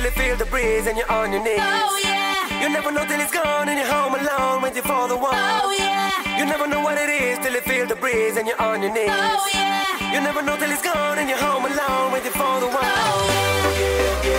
till you feel the breeze and you're on your knees. Oh yeah. You never know till it's gone and you're home alone waiting for the one. Oh yeah. You never know what it is till you feel the breeze and you're on your knees. Oh yeah. You never know till it's gone and you're home alone waiting for the one. Oh yeah. Oh yeah.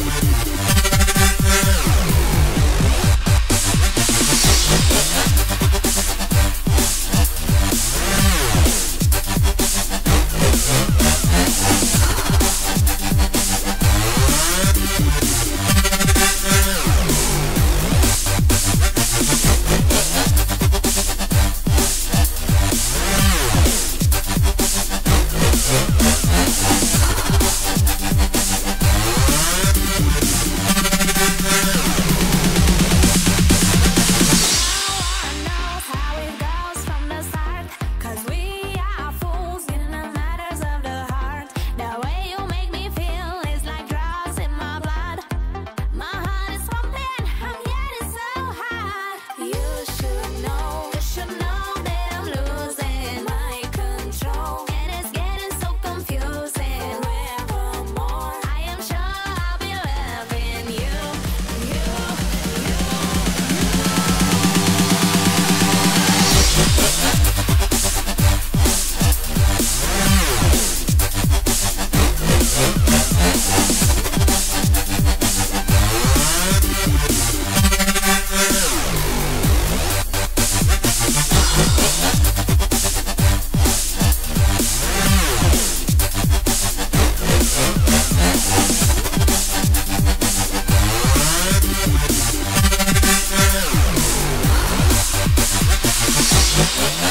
Knows You